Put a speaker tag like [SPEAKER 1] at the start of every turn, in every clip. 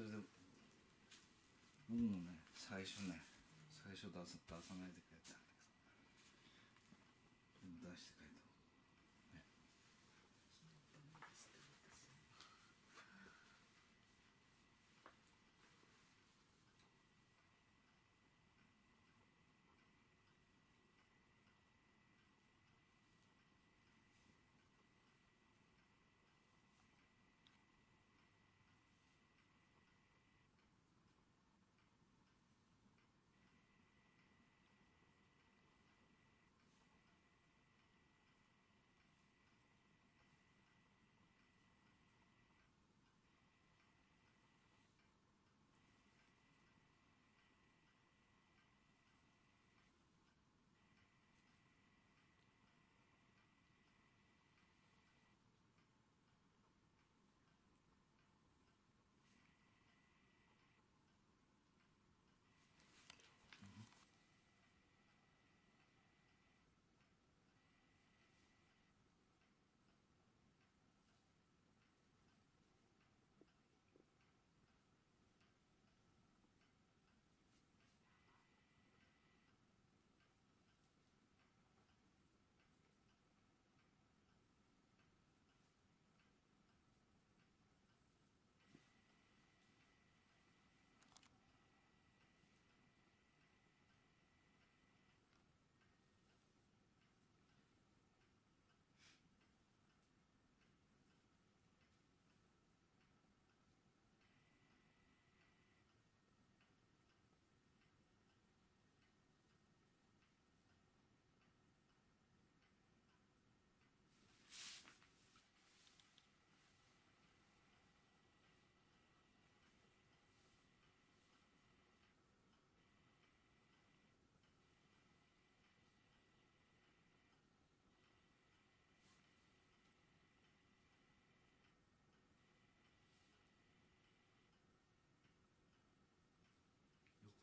[SPEAKER 1] それで僕もね最初ね最初出さ出さないで書いたんだけど出して書いた。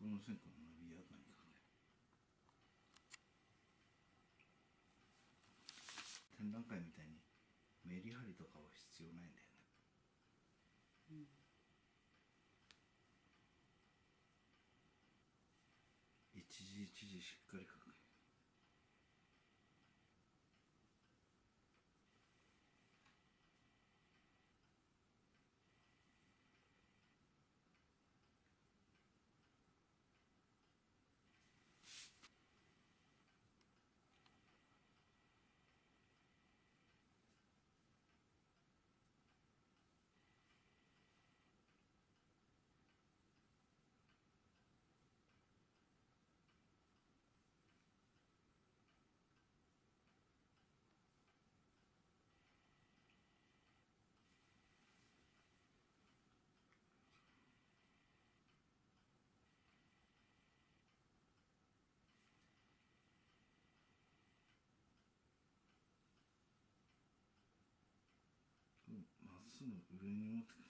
[SPEAKER 1] の線から伸びやかにかけ展覧会みたいにメリハリとかは必要ないん。だよね一時一時しっかり書くうんの上に持ってくる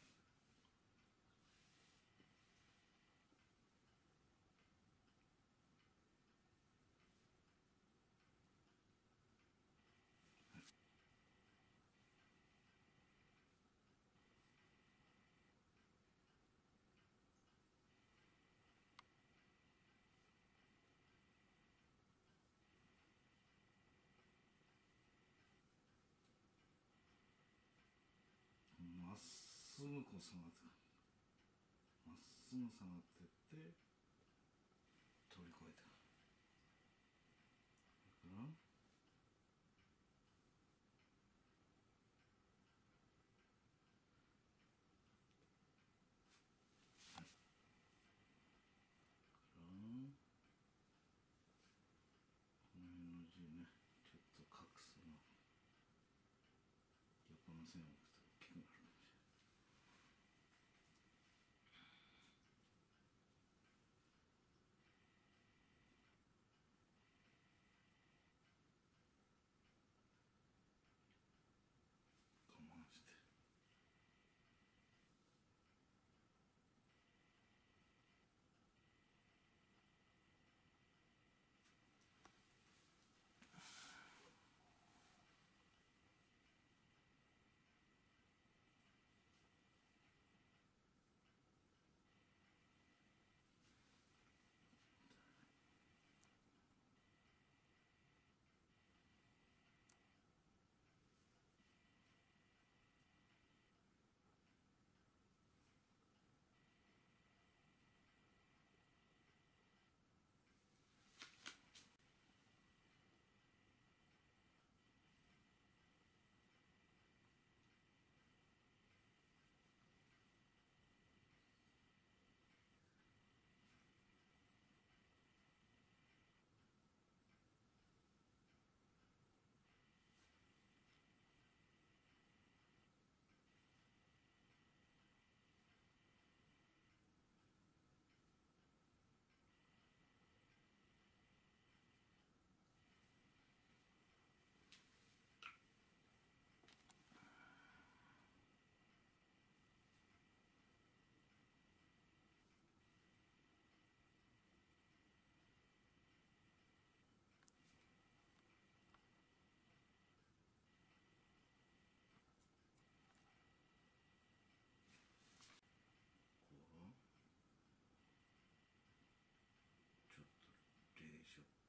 [SPEAKER 1] まっすぐこう下がってまっすぐ下がってって飛び越えて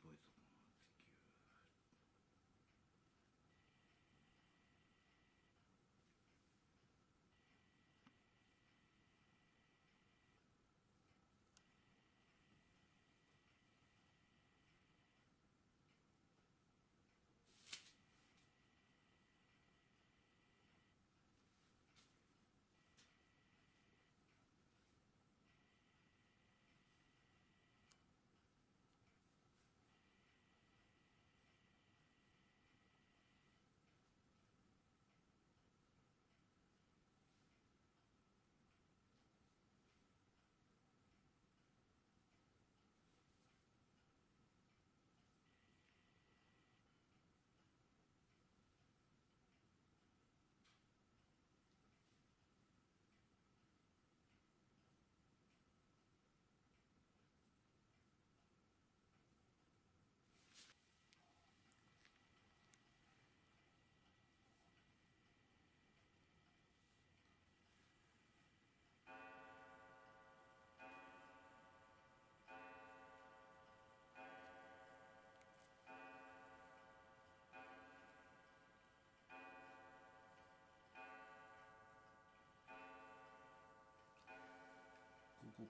[SPEAKER 1] ごいぞ。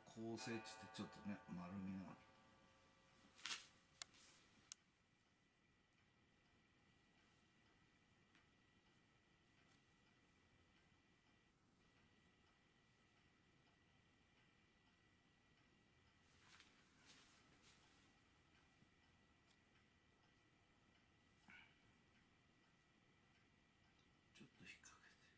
[SPEAKER 1] 構成値ってちょっとね丸みのあるっと引っ掛けて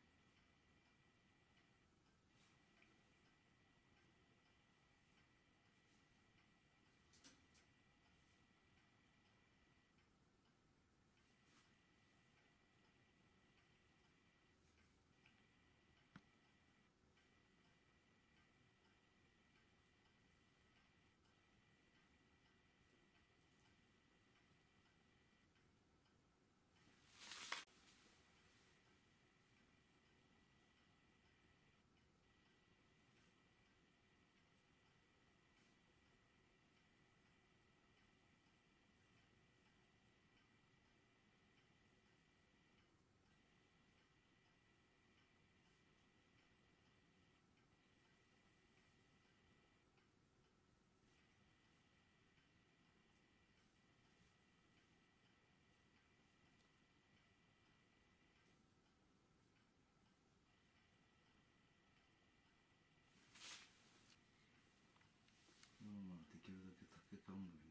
[SPEAKER 1] まあまあできるだけ竹冠を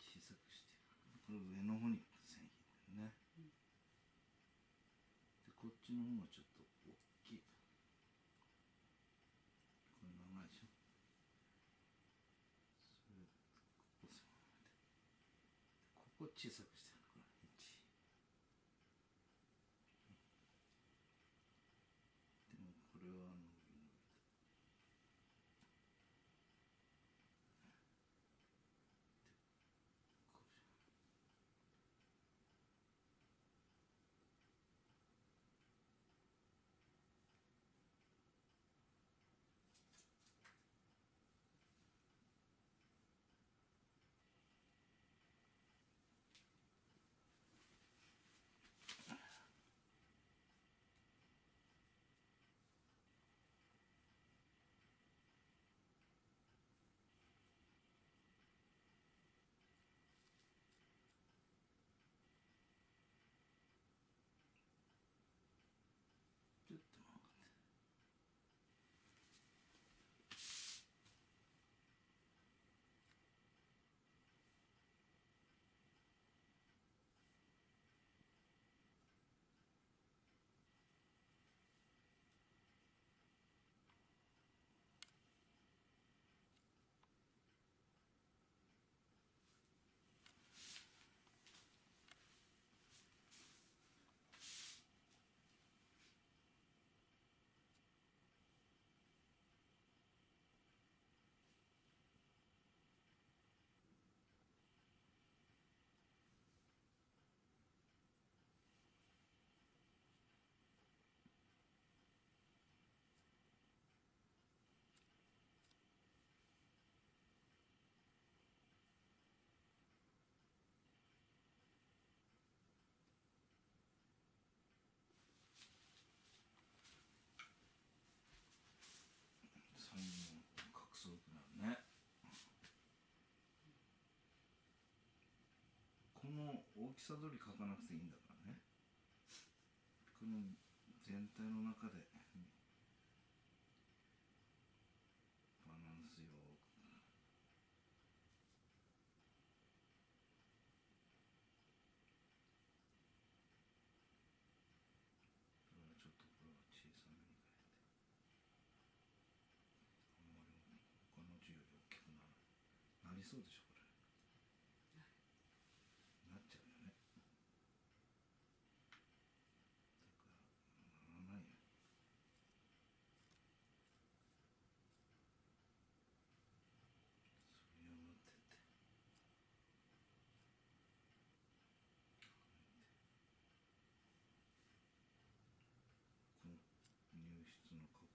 [SPEAKER 1] 小さくしてこれ上の方に線引いてるね、うんでこっちの方がちょっと大きい。これ長いでしょ。それここ線を引いて。ここ小さくきさ通り描かなくていいんだからね。この全体の中でバランスよく。これはちょっとこれは小さめに変えて。あんまり他の字より大きくなるなりそうでしょこれなっちゃうよねだからならないよそれを持ってってこの入室の